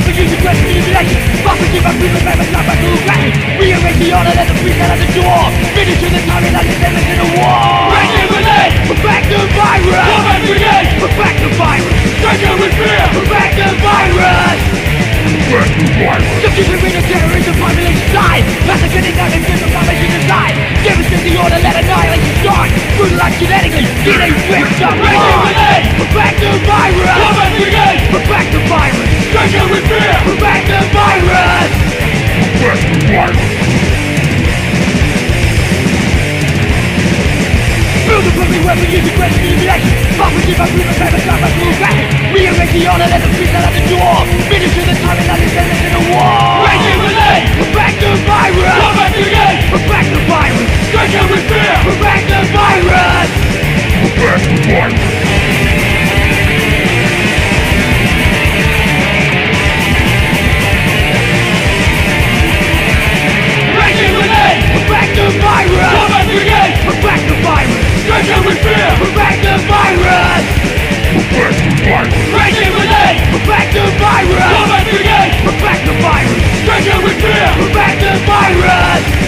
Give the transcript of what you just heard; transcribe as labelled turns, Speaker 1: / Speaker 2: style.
Speaker 1: weapon use the question manipulation Prophecy by people, members, not by true passion Rearrange the let the out the door Finish with the target, not the in war
Speaker 2: Regulate!
Speaker 1: Perfect the virus!
Speaker 2: Combat brigade!
Speaker 1: Perfect the virus!
Speaker 2: Striker with fear!
Speaker 1: Perfect the virus! Substitute the terrorism population side Massacring not in different formations inside Devastate the order, let annihilation start Brutalize genetically, DNA fixed up
Speaker 2: Regulate!
Speaker 1: Perfect the virus! A perfect weapon using great manipulation Prophecy by proven famous not by true passion Rearrange the order, let the beast out of the door Stranger with
Speaker 2: fear,
Speaker 1: we're back virus